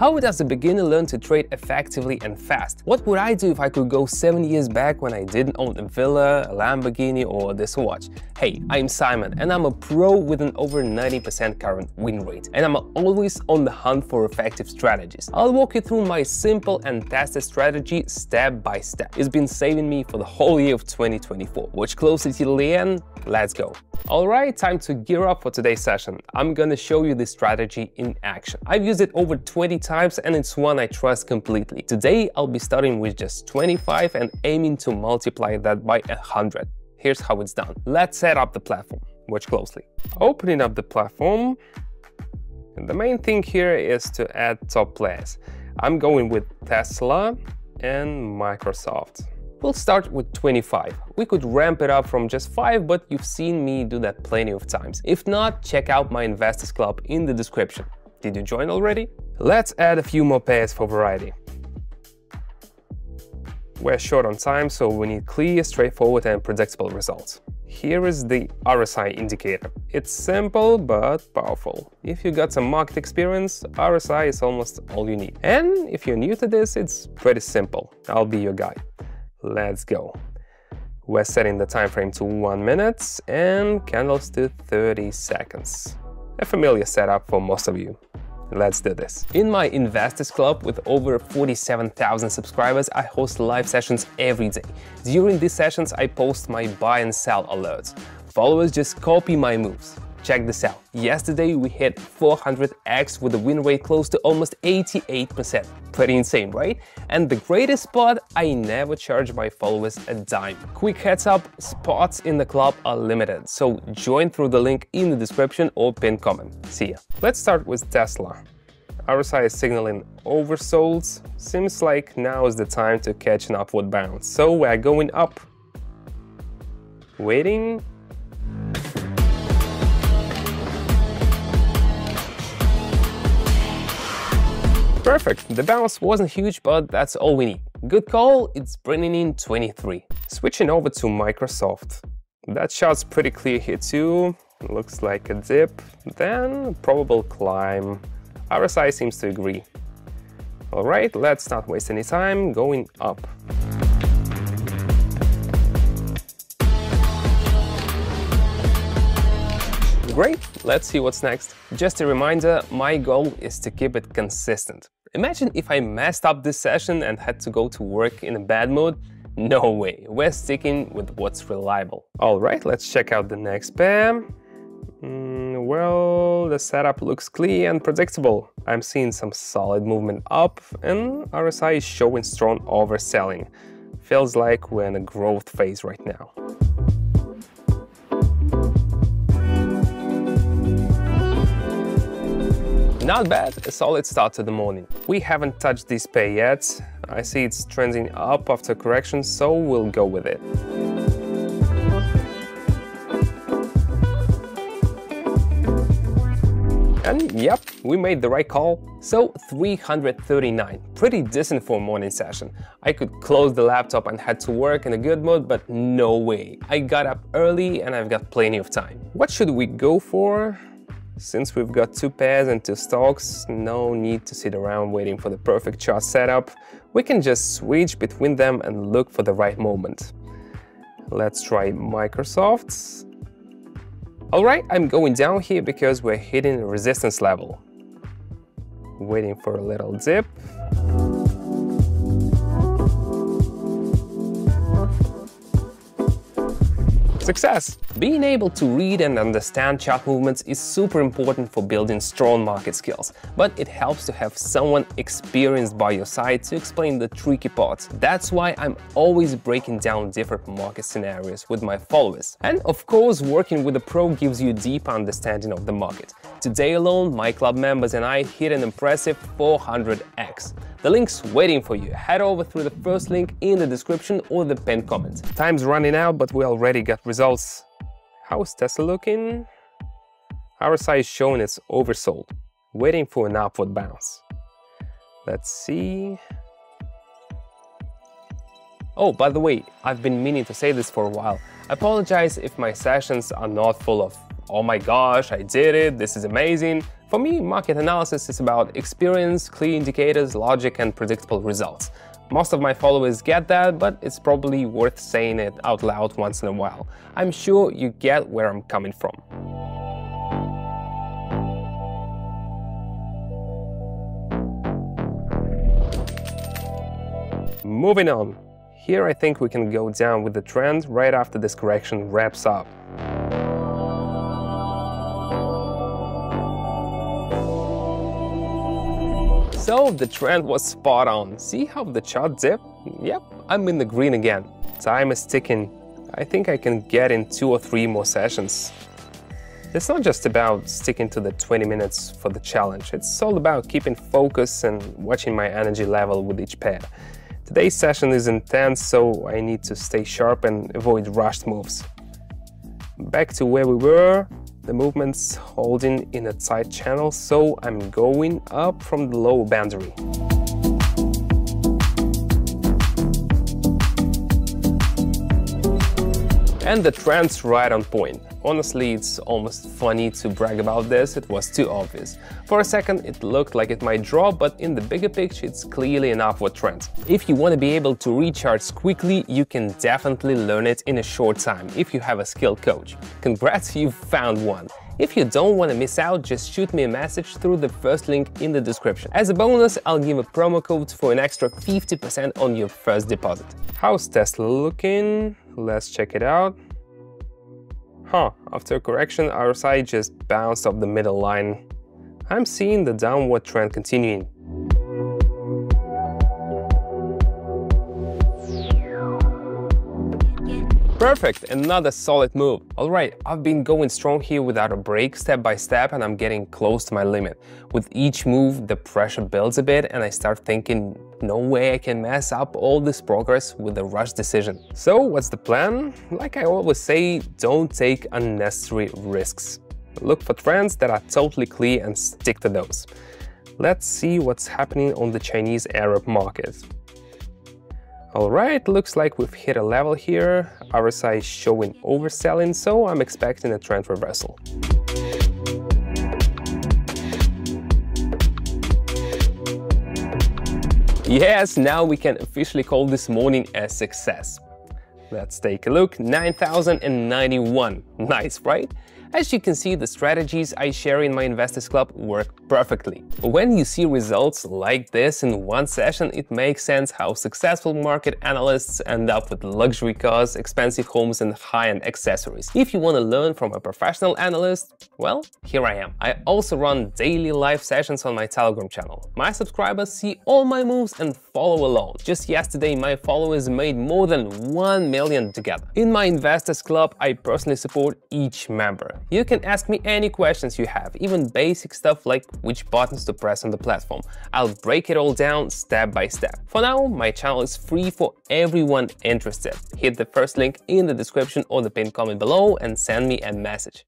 How does a beginner learn to trade effectively and fast? What would I do if I could go 7 years back when I didn't own a villa, a Lamborghini or this watch? Hey, I'm Simon and I'm a pro with an over 90% current win rate and I'm always on the hunt for effective strategies. I'll walk you through my simple and tested strategy step by step. It's been saving me for the whole year of 2024. Watch closely till the end, let's go. Alright, time to gear up for today's session. I'm gonna show you this strategy in action. I've used it over 20 times and it's one I trust completely. Today I'll be starting with just 25 and aiming to multiply that by 100. Here's how it's done. Let's set up the platform. Watch closely. Opening up the platform, and the main thing here is to add top players. I'm going with Tesla and Microsoft. We'll start with 25. We could ramp it up from just 5, but you've seen me do that plenty of times. If not, check out my Investors Club in the description. Did you join already? Let's add a few more pairs for variety. We're short on time, so we need clear, straightforward and predictable results. Here is the RSI indicator. It's simple but powerful. If you got some market experience, RSI is almost all you need. And if you're new to this, it's pretty simple. I'll be your guide. Let's go. We're setting the time frame to 1 minute and candles to 30 seconds. A familiar setup for most of you. Let's do this. In my Investors Club with over 47,000 subscribers, I host live sessions every day. During these sessions, I post my buy and sell alerts. Followers just copy my moves. Check this out. Yesterday we hit 400x with a win rate close to almost 88%. Pretty insane, right? And the greatest part, I never charge my followers a dime. Quick heads up, spots in the club are limited, so join through the link in the description or pinned comment. See ya. Let's start with Tesla. RSI is signaling oversold. Seems like now is the time to catch an upward bounce. So we're going up. Waiting Perfect, the bounce wasn't huge, but that's all we need. Good call, it's bringing in 23. Switching over to Microsoft. That shot's pretty clear here too. Looks like a dip, then probable climb. RSI seems to agree. Alright, let's not waste any time, going up. Great, let's see what's next. Just a reminder, my goal is to keep it consistent. Imagine if I messed up this session and had to go to work in a bad mood. No way, we're sticking with what's reliable. Alright, let's check out the next pair. Mm, well, the setup looks clear and predictable. I'm seeing some solid movement up and RSI is showing strong overselling. Feels like we're in a growth phase right now. Not bad, a solid start to the morning. We haven't touched this pair yet. I see it's trending up after correction, so we'll go with it. And yep, we made the right call. So 339, pretty decent for a morning session. I could close the laptop and head to work in a good mood, but no way. I got up early and I've got plenty of time. What should we go for? Since we've got two pairs and two stocks, no need to sit around waiting for the perfect chart setup. We can just switch between them and look for the right moment. Let's try Microsoft's. Alright, I'm going down here because we're hitting resistance level. Waiting for a little dip. Success! Being able to read and understand chart movements is super important for building strong market skills, but it helps to have someone experienced by your side to explain the tricky parts. That's why I'm always breaking down different market scenarios with my followers. And of course, working with a pro gives you a deep understanding of the market. Today alone, my club members and I hit an impressive 400x. The link's waiting for you. Head over through the first link in the description or the pinned comment. Time's running out, but we already got results. How's Tesla looking? RSI is showing it's oversold, waiting for an upward bounce. Let's see. Oh, by the way, I've been meaning to say this for a while. I apologize if my sessions are not full of, oh my gosh, I did it, this is amazing, For me, market analysis is about experience, clear indicators, logic, and predictable results. Most of my followers get that, but it's probably worth saying it out loud once in a while. I'm sure you get where I'm coming from. Moving on. Here I think we can go down with the trend right after this correction wraps up. So the trend was spot on. See how the chart dipped? Yep, I'm in the green again. Time is ticking. I think I can get in two or three more sessions. It's not just about sticking to the 20 minutes for the challenge. It's all about keeping focus and watching my energy level with each pair. Today's session is intense, so I need to stay sharp and avoid rushed moves. Back to where we were, the movement's holding in a tight channel, so I'm going up from the low boundary. And the trend's right on point. Honestly, it's almost funny to brag about this, it was too obvious. For a second, it looked like it might drop, but in the bigger picture, it's clearly an upward trend. If you want to be able to recharge quickly, you can definitely learn it in a short time if you have a skilled coach. Congrats, you've found one. If you don't want to miss out, just shoot me a message through the first link in the description. As a bonus, I'll give a promo code for an extra 50% on your first deposit. How's Tesla looking? Let's check it out. Huh, after correction, RSI just bounced off the middle line. I'm seeing the downward trend continuing. Perfect, another solid move. Alright, I've been going strong here without a break, step by step, and I'm getting close to my limit. With each move, the pressure builds a bit, and I start thinking, no way I can mess up all this progress with a rush decision. So what's the plan? Like I always say, don't take unnecessary risks. Look for trends that are totally clear and stick to those. Let's see what's happening on the Chinese Arab market. Alright, looks like we've hit a level here. RSI is showing overselling, so I'm expecting a trend reversal. Yes, now we can officially call this morning a success. Let's take a look. 9091. Nice, right? As you can see, the strategies I share in my Investors Club work perfectly. When you see results like this in one session, it makes sense how successful market analysts end up with luxury cars, expensive homes and high-end accessories. If you want to learn from a professional analyst, well, here I am. I also run daily live sessions on my Telegram channel. My subscribers see all my moves and follow along. Just yesterday, my followers made more than 1 million together. In my Investors Club, I personally support each member. You can ask me any questions you have, even basic stuff like which buttons to press on the platform. I'll break it all down step by step. For now, my channel is free for everyone interested. Hit the first link in the description or the pinned comment below and send me a message.